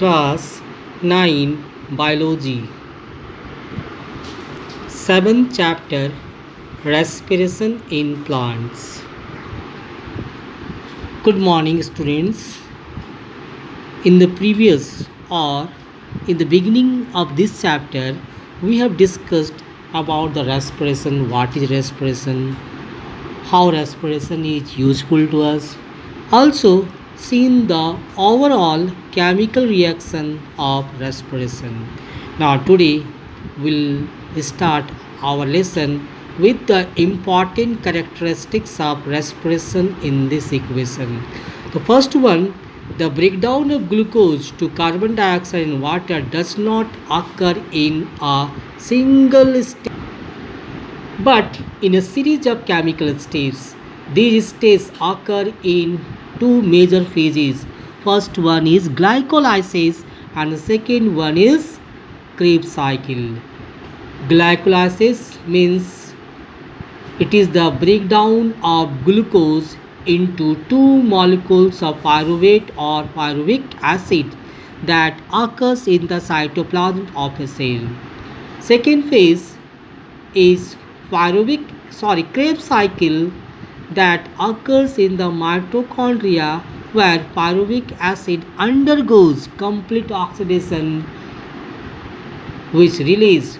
Class 9 Biology. 7th chapter Respiration in Plants. Good morning students. In the previous or in the beginning of this chapter we have discussed about the respiration what is respiration how respiration is useful to us. Also seen the overall chemical reaction of respiration. Now today we'll start our lesson with the important characteristics of respiration in this equation. The first one, the breakdown of glucose to carbon dioxide in water does not occur in a single step but in a series of chemical states. These states occur in two major phases. First one is glycolysis and the second one is Krebs cycle. Glycolysis means it is the breakdown of glucose into two molecules of pyruvate or pyruvic acid that occurs in the cytoplasm of a cell. Second phase is pyruvic sorry Krebs cycle that occurs in the mitochondria where pyruvic acid undergoes complete oxidation which release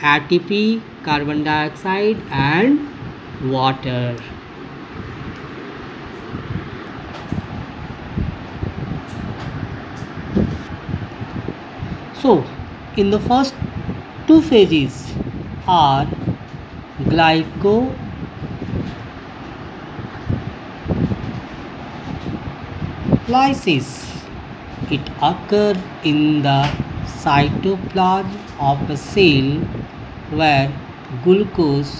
ATP, carbon dioxide and water. So, in the first two phases are glyco lysis it occurs in the cytoplasm of a cell where glucose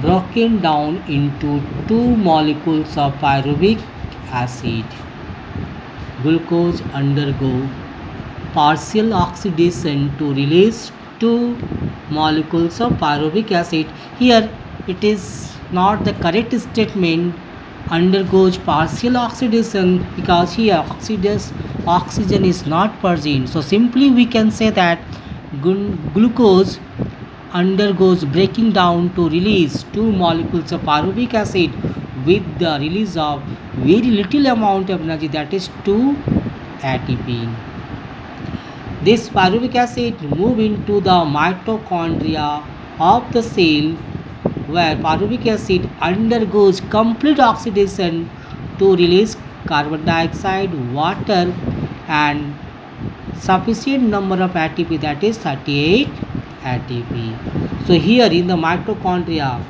broken down into two molecules of pyruvic acid. Glucose undergo partial oxidation to release two molecules of pyruvic acid. Here it is not the correct statement undergoes partial oxidation because here oxygen is not present so simply we can say that glucose undergoes breaking down to release two molecules of pyruvic acid with the release of very little amount of energy that is 2 ATP. This pyruvic acid move into the mitochondria of the cell where pyruvic acid undergoes complete oxidation to release carbon dioxide, water and sufficient number of ATP that is 38 ATP. So here in the mitochondria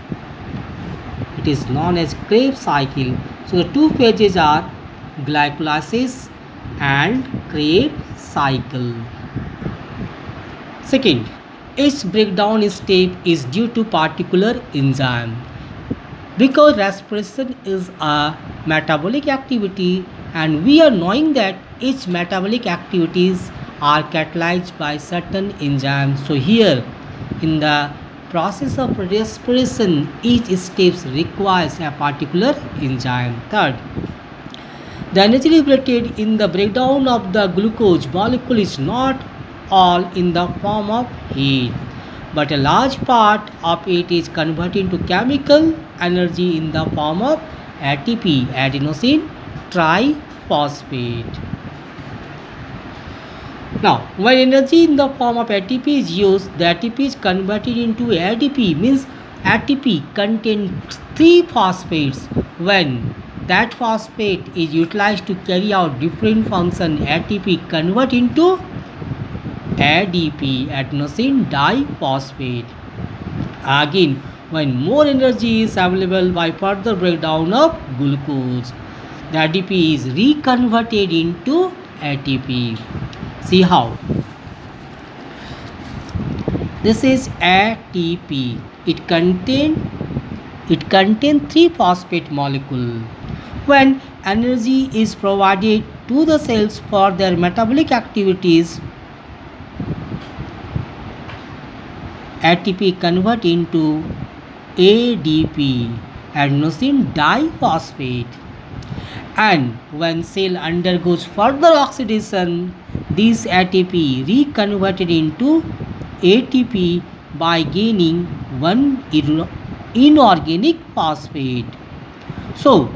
it is known as Krebs cycle. So the two phases are glycolysis and Krebs cycle. Second, each breakdown step is due to particular enzyme. Because respiration is a metabolic activity and we are knowing that each metabolic activities are catalyzed by certain enzymes. So here in the process of respiration each step requires a particular enzyme. Third, the energy liberated in the breakdown of the glucose molecule is not all in the form of heat but a large part of it is converted into chemical energy in the form of ATP adenosine triphosphate. Now, when energy in the form of ATP is used, the ATP is converted into ADP means ATP contains three phosphates. When that phosphate is utilized to carry out different function, ATP convert into ADP adenosine diphosphate. Again, when more energy is available by further breakdown of glucose, the ADP is reconverted into ATP. See how? This is ATP. It contain it contain three phosphate molecule. When energy is provided to the cells for their metabolic activities, ATP convert into ADP adenosine diphosphate and when cell undergoes further oxidation this ATP reconverted into ATP by gaining one inorganic phosphate. So,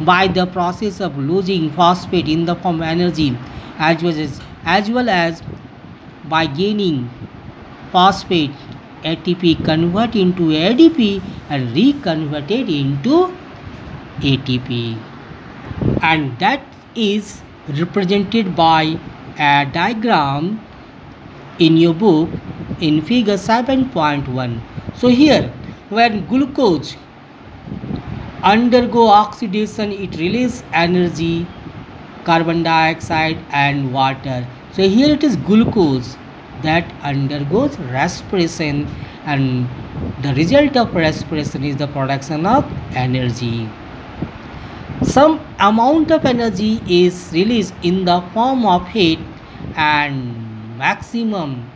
by the process of losing phosphate in the form of energy as well as, as, well as by gaining phosphate ATP convert into ADP and reconverted into ATP and that is represented by a diagram in your book in figure 7.1 so here when glucose undergo oxidation it releases energy carbon dioxide and water. So here it is glucose that undergoes respiration and the result of respiration is the production of energy. Some amount of energy is released in the form of heat and maximum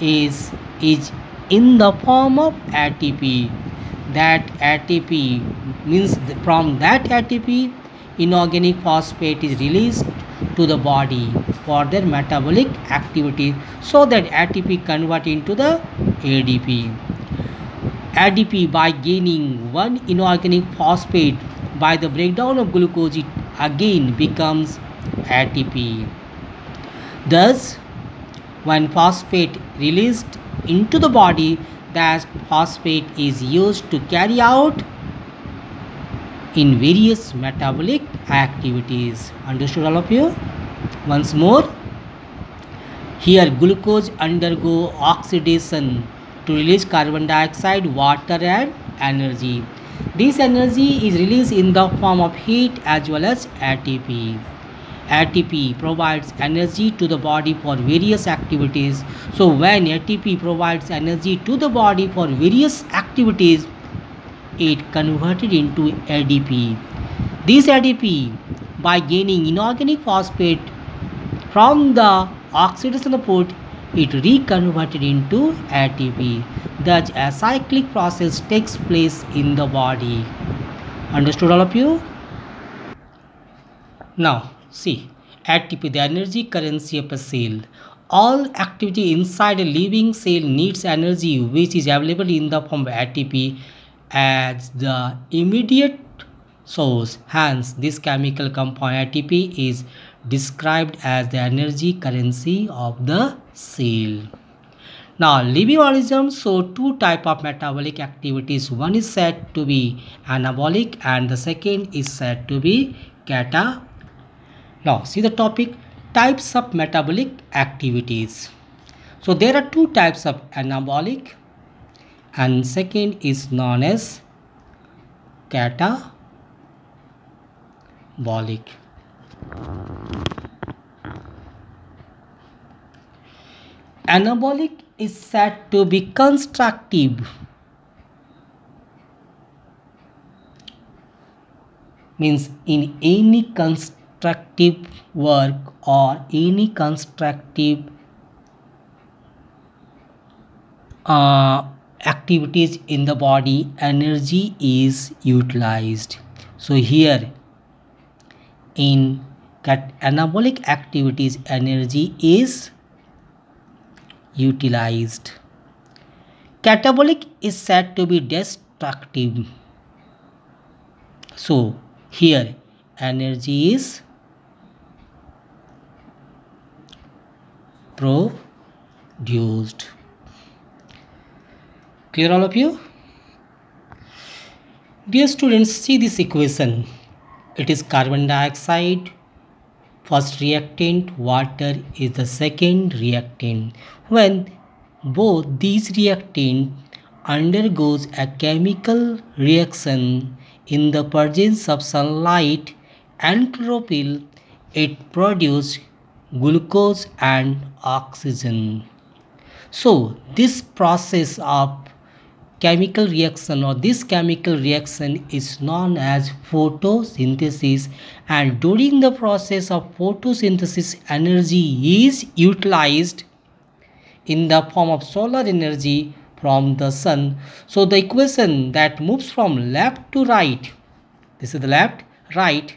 is is in the form of ATP that ATP means from that ATP inorganic phosphate is released to the body for their metabolic activity so that ATP convert into the ADP. ADP by gaining one inorganic phosphate by the breakdown of glucose it again becomes ATP. Thus, when phosphate released into the body, that phosphate is used to carry out in various metabolic activities. Understood all of you? Once more, here glucose undergo oxidation to release carbon dioxide, water and energy. This energy is released in the form of heat as well as ATP. ATP provides energy to the body for various activities. So when ATP provides energy to the body for various activities, it converted into ADP. This ADP by gaining inorganic phosphate from the oxidation output, it reconverted into ATP. Thus, a cyclic process takes place in the body. Understood all of you? Now, see, ATP, the energy currency of a cell. All activity inside a living cell needs energy which is available in the form of ATP as the immediate source. Hence, this chemical compound ATP is described as the energy currency of the cell. Now, living organisms show two type of metabolic activities. One is said to be anabolic and the second is said to be cata. Now, see the topic types of metabolic activities. So, there are two types of anabolic and second is known as catabolic. Anabolic is said to be constructive. Means in any constructive work or any constructive uh, activities in the body energy is utilized. So here in anabolic activities energy is utilized. Catabolic is said to be destructive. So here energy is produced. Clear all of you? Dear students, see this equation. It is carbon dioxide. First reactant water is the second reactant. When both these reactant undergoes a chemical reaction in the presence of sunlight and chlorophyll it produces glucose and oxygen. So this process of chemical reaction or this chemical reaction is known as photosynthesis. And during the process of photosynthesis energy is utilized in the form of solar energy from the sun. So the equation that moves from left to right this is the left right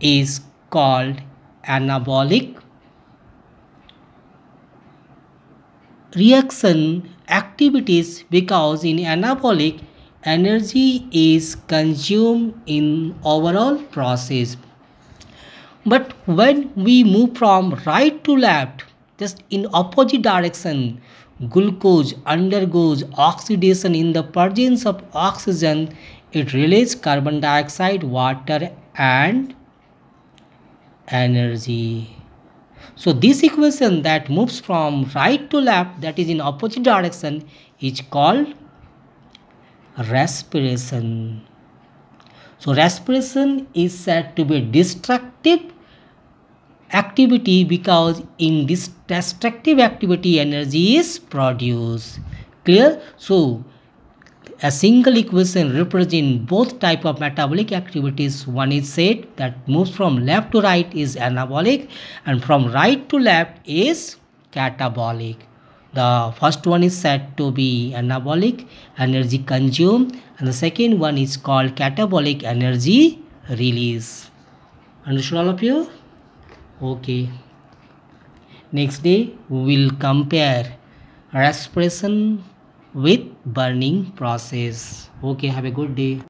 is called anabolic reaction activities because in anabolic energy is consumed in overall process. But when we move from right to left just in opposite direction glucose undergoes oxidation in the presence of oxygen. It releases carbon dioxide water and energy so this equation that moves from right to left that is in opposite direction is called respiration. So respiration is said to be destructive activity because in this destructive activity energy is produced. Clear? So a single equation represents both type of metabolic activities. One is said that moves from left to right is anabolic and from right to left is catabolic. The first one is said to be anabolic energy consumed and the second one is called catabolic energy release. Understood all of you? Okay. Next day we will compare respiration with burning process. Okay have a good day